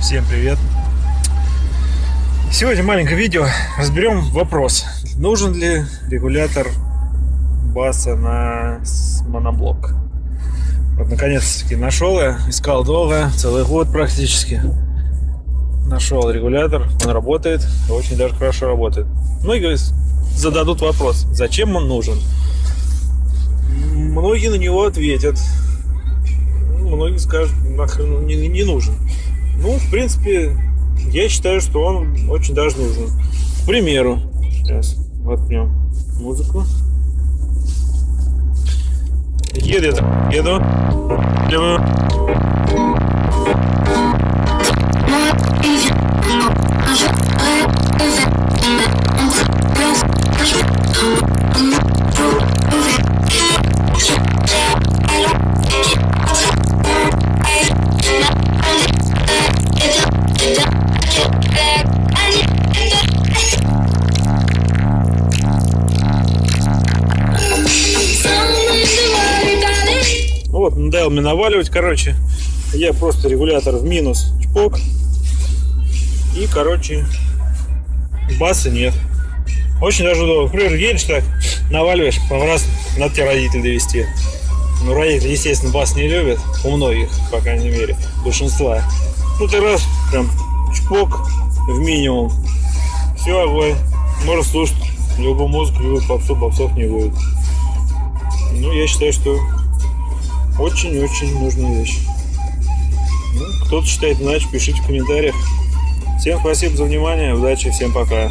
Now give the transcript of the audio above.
Всем привет! Сегодня маленькое видео. Разберем вопрос. Нужен ли регулятор баса на моноблок? Вот наконец-таки нашел я. Искал долго, целый год практически. Нашел регулятор. Он работает. Очень даже хорошо работает. Многие зададут вопрос, зачем он нужен? Многие на него ответят. Многие скажут, нахрен не, не нужен. Ну, в принципе, я считаю, что он очень даже нужен. К примеру, сейчас воткнем музыку. Еду я, еду. Вот, надоел мне наваливать, короче. Я просто регулятор в минус, чпок. И, короче, баса нет. Очень даже удобно. Например, едешь так, наваливаешь, раз надо тебе родителей довести. Ну, родители, естественно, бас не любят. У многих, по крайней мере, большинства. Ну, ты раз, прям, чпок в минимум. Все, огонь. Можно слушать любую музыку, любую попсу, попсов не будет. Ну, я считаю, что очень-очень нужная вещь. Ну, кто-то считает иначе, пишите в комментариях. Всем спасибо за внимание, удачи, всем пока.